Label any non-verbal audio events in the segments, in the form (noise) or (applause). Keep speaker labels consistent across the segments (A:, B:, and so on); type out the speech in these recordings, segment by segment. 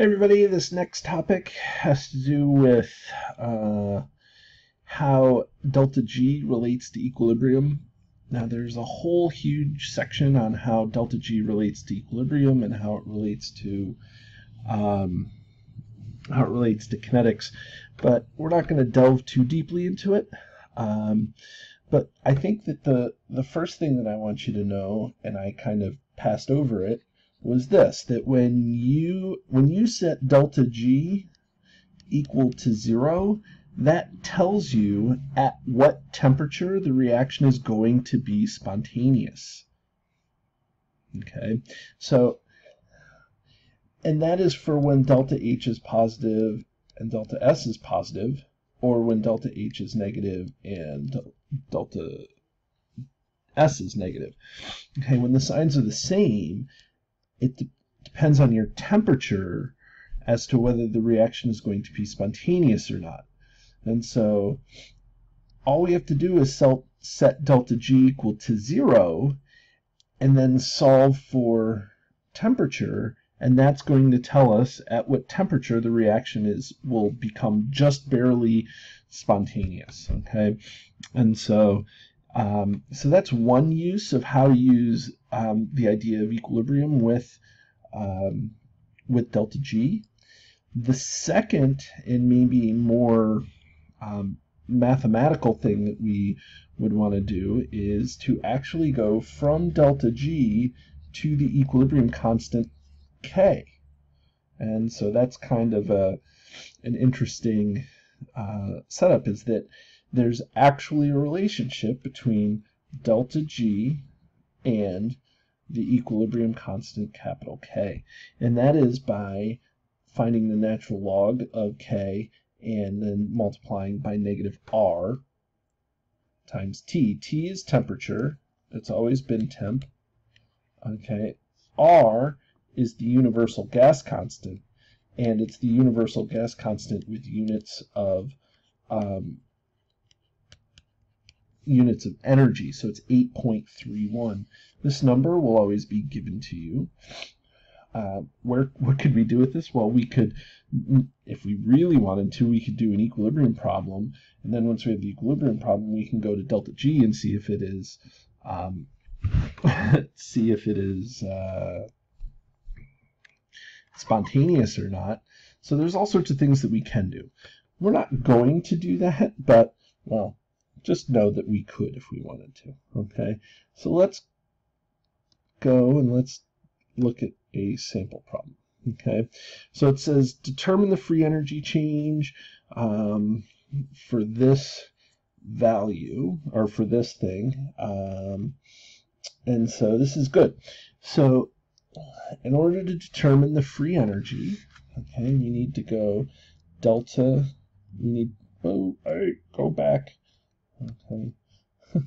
A: Everybody, this next topic has to do with uh, how delta G relates to equilibrium. Now there's a whole huge section on how delta G relates to equilibrium and how it relates to um, how it relates to kinetics, but we're not going to delve too deeply into it. Um, but I think that the the first thing that I want you to know, and I kind of passed over it, was this, that when you, when you set delta G equal to zero, that tells you at what temperature the reaction is going to be spontaneous. Okay, so, and that is for when delta H is positive and delta S is positive, or when delta H is negative and delta S is negative. Okay, when the signs are the same, it de depends on your temperature as to whether the reaction is going to be spontaneous or not. And so all we have to do is set delta G equal to zero and then solve for temperature and that's going to tell us at what temperature the reaction is will become just barely spontaneous okay and so um, so that's one use of how to use um, the idea of equilibrium with um, with delta G. The second and maybe more um, mathematical thing that we would want to do is to actually go from delta G to the equilibrium constant K. And so that's kind of a, an interesting uh, setup is that there's actually a relationship between delta G and the equilibrium constant capital K. And that is by finding the natural log of K and then multiplying by negative R times T. T is temperature. It's always been temp. Okay. R is the universal gas constant. And it's the universal gas constant with units of um, units of energy. So it's 8.31. This number will always be given to you. Uh, where what could we do with this? Well, we could, if we really wanted to, we could do an equilibrium problem, and then once we have the equilibrium problem, we can go to delta G and see if it is, um, (laughs) see if it is uh, spontaneous or not. So there's all sorts of things that we can do. We're not going to do that, but well, just know that we could if we wanted to. Okay, so let's go and let's look at a sample problem. Okay, so it says determine the free energy change um, for this value or for this thing. Um, and so this is good. So in order to determine the free energy, okay, we need to go delta, we need, oh, hey, go back, okay, (laughs)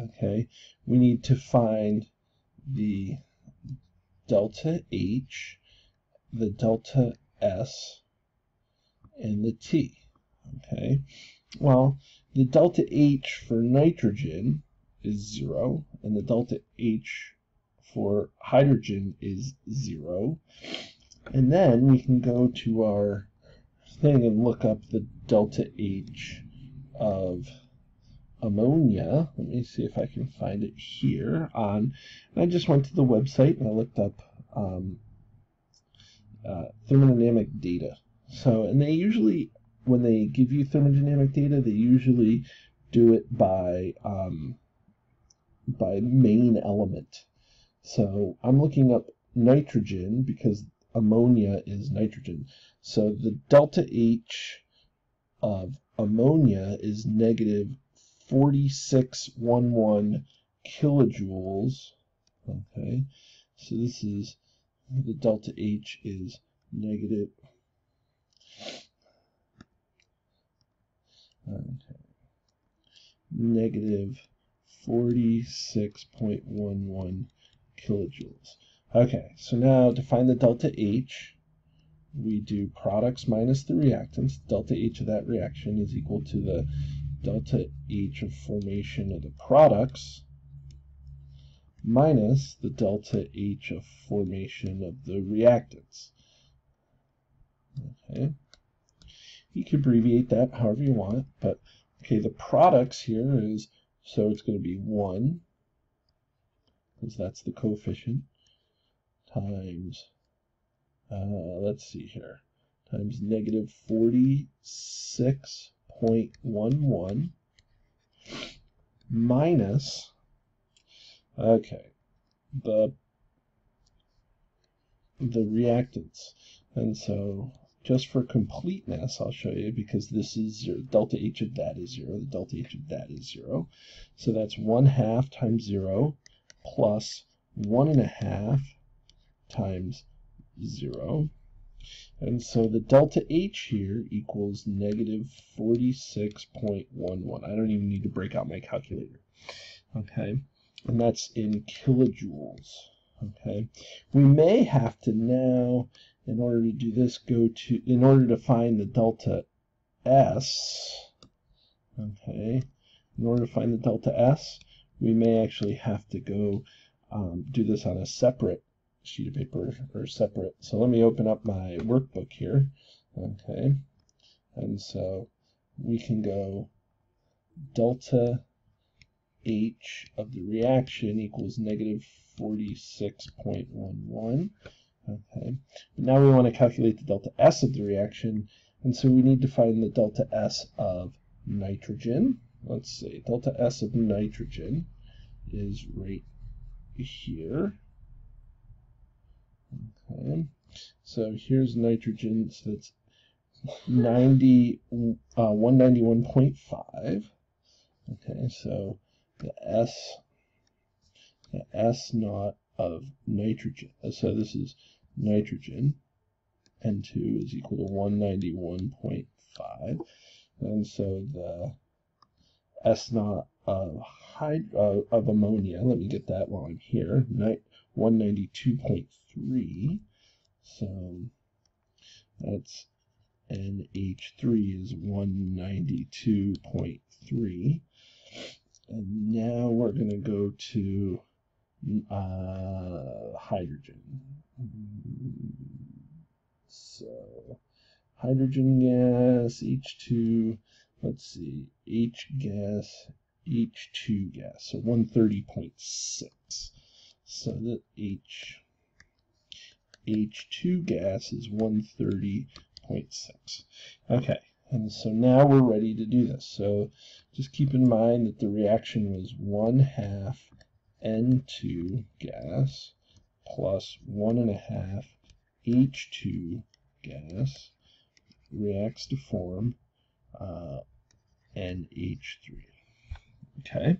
A: okay, we need to find the delta H, the delta S, and the T. Okay, well, the delta H for nitrogen is 0, and the delta H for hydrogen is 0. And then we can go to our thing and look up the delta H of ammonia. Let me see if I can find it here on. I just went to the website and I looked up um, uh, thermodynamic data. So, and they usually, when they give you thermodynamic data, they usually do it by um, by main element. So I'm looking up nitrogen because ammonia is nitrogen. So the delta H of ammonia is negative 4611 kilojoules. Okay, so this is the delta H is negative. Okay, negative 46.11 kilojoules. Okay, so now to find the delta H, we do products minus the reactants. Delta H of that reaction is equal to the delta H of formation of the products minus the delta H of formation of the reactants. Okay. You can abbreviate that however you want, but okay, the products here is, so it's going to be 1, because that's the coefficient, times, uh, let's see here, times negative 46.11 minus, okay, the the reactants. And so just for completeness, I'll show you because this is zero. Delta H of that is zero. The delta H of that is zero. So that's one half times zero plus one and a half times zero. And so the delta H here equals negative 46.11. I don't even need to break out my calculator. Okay, and that's in kilojoules. Okay, we may have to now, in order to do this, go to, in order to find the delta S, okay, in order to find the delta S, we may actually have to go um, do this on a separate sheet of paper or separate. So let me open up my workbook here. Okay. And so we can go delta H of the reaction equals negative 46.11. Okay. But now we want to calculate the delta S of the reaction. And so we need to find the delta S of nitrogen. Let's see, delta S of nitrogen is right here. So here's nitrogen, so it's 90, uh, 191.5. Okay, so the S, the S naught of nitrogen, so this is nitrogen, N2 is equal to 191.5, and so the S naught of, hyd uh, of ammonia, let me get that while I'm here, 192.3. So that's NH3 is 192.3. And now we're going to go to uh, hydrogen. So hydrogen gas, H2, let's see, H gas, H2 gas, so 130.6. So that H H2 gas is 130.6. Okay, and so now we're ready to do this. So just keep in mind that the reaction was 1 half N2 gas plus 1.5 H2 gas reacts to form uh, NH3. Okay,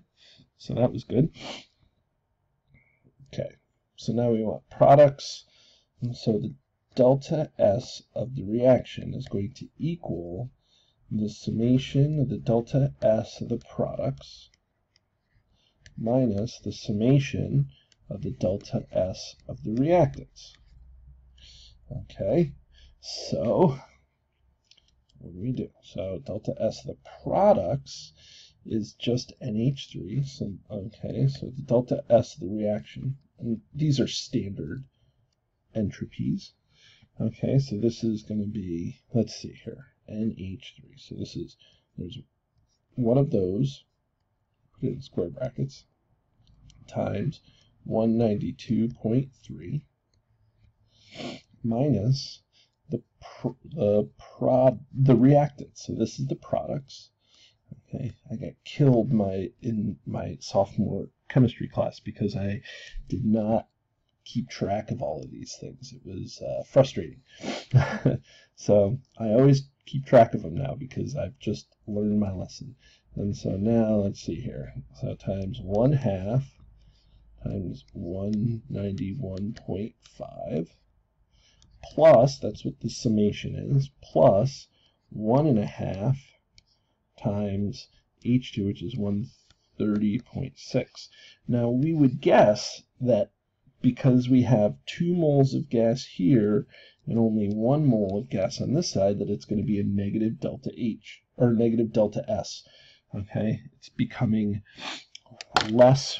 A: so that was good. Okay, so now we want products. And so the delta S of the reaction is going to equal the summation of the delta S of the products minus the summation of the delta S of the reactants. Okay, so what do we do? So delta S of the products is just NH3. So, okay, so the delta S of the reaction, and these are standard entropies. Okay, so this is going to be, let's see here, NH3. So this is, there's one of those, put it in square brackets, times 192.3 minus the pr the prod the reactant. So this is the products Okay, I got killed my in my sophomore chemistry class because I did not keep track of all of these things. It was uh, frustrating. (laughs) so I always keep track of them now because I've just learned my lesson. And so now let's see here. So times one half times 191.5 plus, that's what the summation is, plus one and a half times H2, which is 130.6. Now, we would guess that because we have 2 moles of gas here and only 1 mole of gas on this side, that it's going to be a negative delta H, or negative delta S. Okay, it's becoming less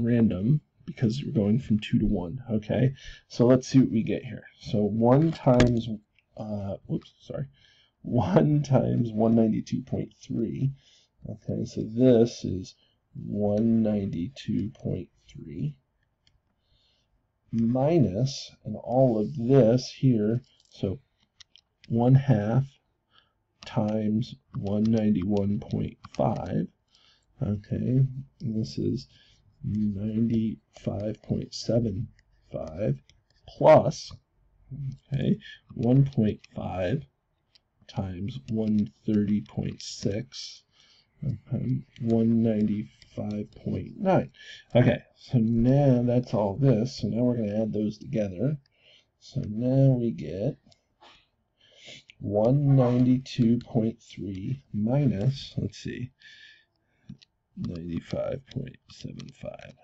A: random because we're going from 2 to 1. Okay, so let's see what we get here. So 1 times uh, oops, sorry, 1 (laughs) times 192.3. Okay, so this is 192.3 minus, and all of this here, so 1 half times 191.5. Okay, this is 95.75 plus, okay, 1.5 times 130.6, um, 195.9. Okay, so now that's all this. So now we're going to add those together. So now we get 192.3 minus, let's see, 95.75.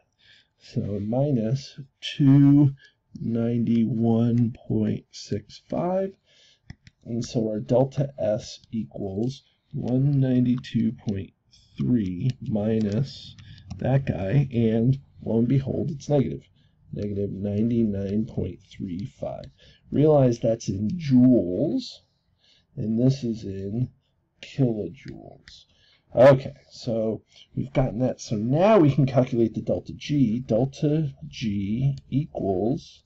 A: So minus 291.65. And so our delta S equals 192.3 minus that guy, and lo and behold, it's negative. Negative 99.35. Realize that's in joules, and this is in kilojoules. Okay, so we've gotten that. So now we can calculate the delta G. Delta G equals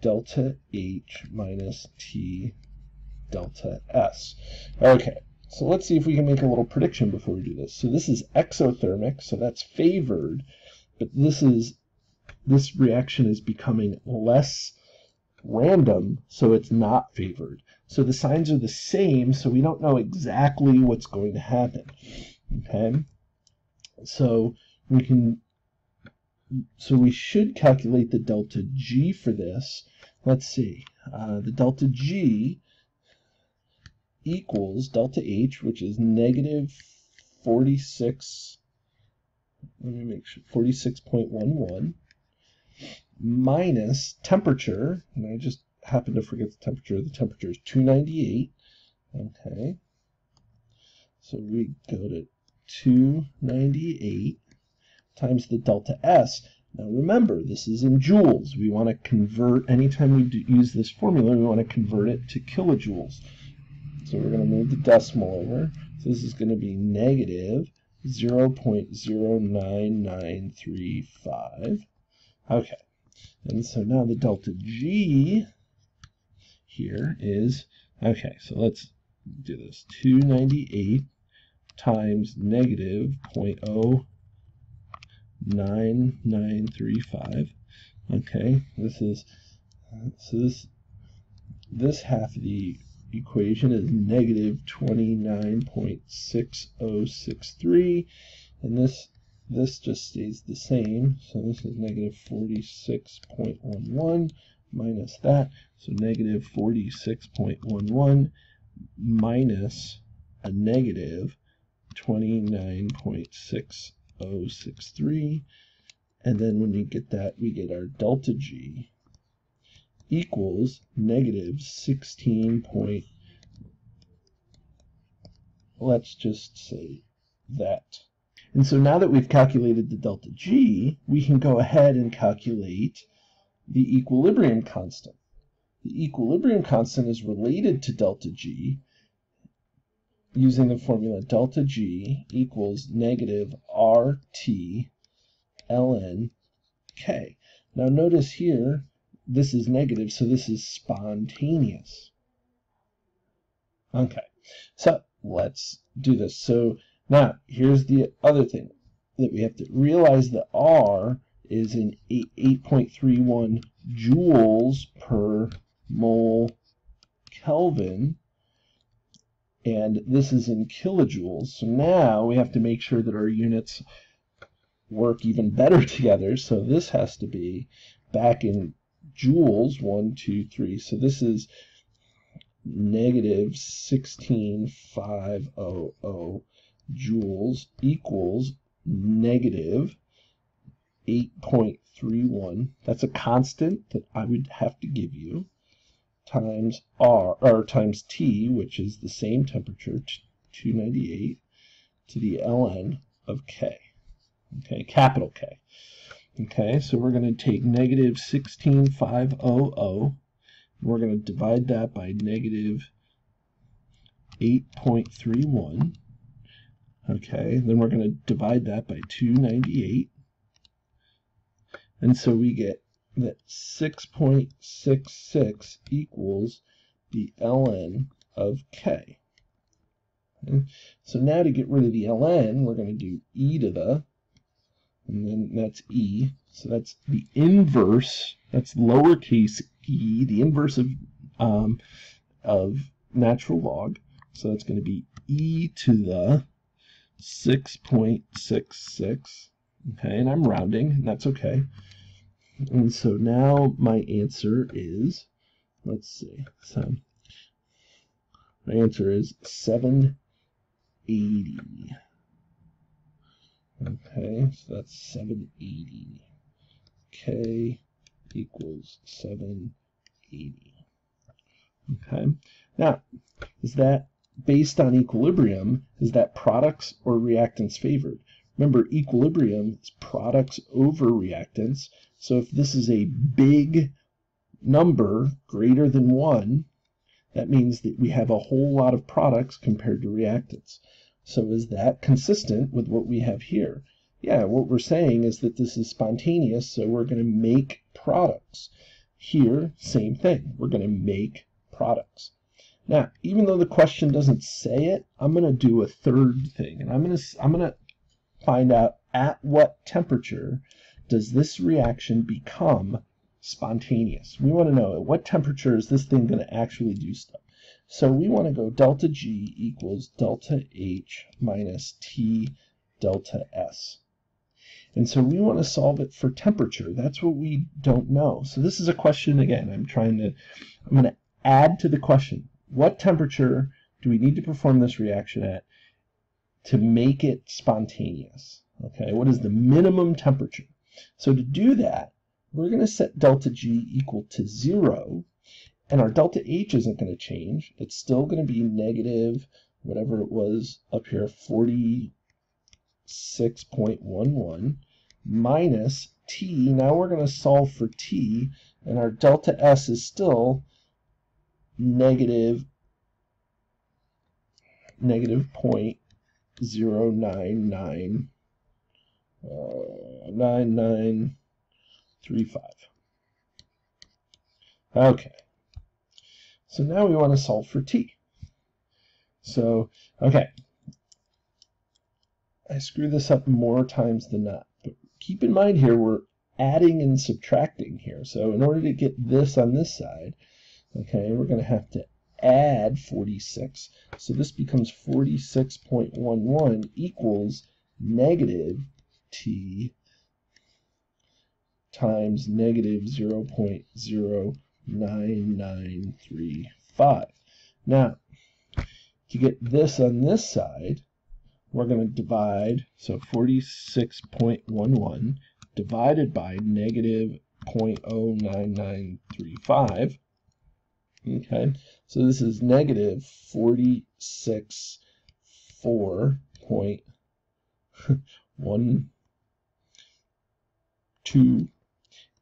A: delta H minus T delta S. Okay, so let's see if we can make a little prediction before we do this. So this is exothermic, so that's favored, but this is this reaction is becoming less random, so it's not favored. So the signs are the same, so we don't know exactly what's going to happen. Okay? So we can so we should calculate the delta G for this. Let's see. Uh, the delta G equals delta H, which is negative 46, let me make sure, 46.11 minus temperature, and I just happened to forget the temperature. The temperature is 298. Okay. So we go to 298 times the delta S. Now remember, this is in joules. We want to convert, anytime we use this formula, we want to convert it to kilojoules. So we're going to move the decimal over. So this is going to be negative 0.09935. Okay. And so now the delta G here is, okay, so let's do this. 298 times negative 0.09935. Okay, this is, so this, this half of the equation is negative 29.6063, and this this just stays the same. So this is negative 46.11 minus that. So negative 46.11 minus a negative 29.6063. And then when we get that, we get our delta G equals negative 16 point, let's just say that. And so now that we've calculated the delta G, we can go ahead and calculate the equilibrium constant. The equilibrium constant is related to delta G using the formula delta G equals negative RT ln K. Now notice here, this is negative, so this is spontaneous. Okay, so let's do this. So now, here's the other thing that we have to realize that R is in 8.31 joules per mole Kelvin, and this is in kilojoules. So now we have to make sure that our units work even better (laughs) together. So this has to be back in joules, one, two, three. So this is negative 16,500 joules equals negative 8.31. That's a constant that I would have to give you times R or times T, which is the same temperature, 298, to the ln of K. Okay, capital K. Okay, so we're going to take negative 16,500 We're going to divide that by negative 8.31. Okay, then we're going to divide that by 298. And so we get that 6.66 equals the ln of k. So now to get rid of the ln, we're going to do e to the, and then that's e. So that's the inverse, that's lowercase e, the inverse of, um, of natural log. So that's going to be e to the 6.66. Okay, and I'm rounding, and that's okay. And so now my answer is, let's see, so my answer is 780. Okay, so that's 780. K equals 780. Okay, now, is that based on equilibrium? Is that products or reactants favored? Remember, equilibrium is products over reactants. So if this is a big number greater than 1, that means that we have a whole lot of products compared to reactants. So is that consistent with what we have here? Yeah, what we're saying is that this is spontaneous, so we're going to make products. Here, same thing. We're going to make products. Now, even though the question doesn't say it, I'm going to do a third thing, and I'm going to I'm going to find out at what temperature does this reaction become spontaneous. We want to know at what temperature is this thing going to actually do stuff. So we want to go delta G equals delta H minus T delta S. And so we want to solve it for temperature. That's what we don't know. So this is a question again. I'm trying to, I'm going to add to the question. What temperature do we need to perform this reaction at to make it spontaneous. Okay, what is the minimum temperature? So to do that, we're going to set delta G equal to 0, and our delta H isn't going to change. It's still going to be negative, whatever it was up here, 46.11, minus T. Now we're going to solve for T, and our delta S is still negative, negative point zero nine nine uh, nine nine three five. Okay. So now we want to solve for t. So, okay. I screw this up more times than not. But keep in mind here, we're adding and subtracting here. So in order to get this on this side, okay, we're going to have to add 46. So this becomes 46.11 equals negative t times negative 0.09935. Now, to get this on this side, we're going to divide, so 46.11 divided by negative 0.09935 Okay, so this is negative 46 4.12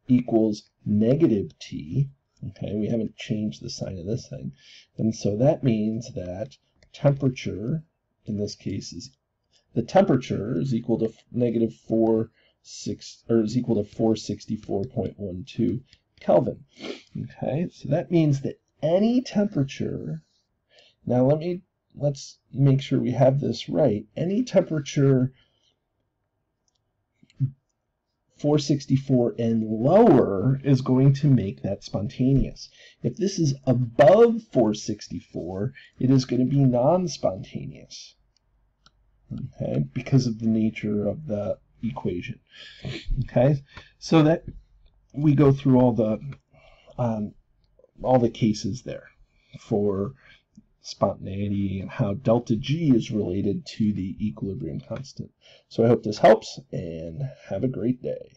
A: equals negative t. Okay, we haven't changed the sign of this thing. And so that means that temperature, in this case, is the temperature is equal to negative 4 six or is equal to 464.12 Kelvin. Okay, so that means that any temperature, now let me, let's make sure we have this right, any temperature 464 and lower is going to make that spontaneous. If this is above 464, it is going to be non-spontaneous. Okay, because of the nature of the equation. Okay, so that we go through all the um, all the cases there for spontaneity and how delta G is related to the equilibrium constant. So I hope this helps and have a great day.